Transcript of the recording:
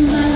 my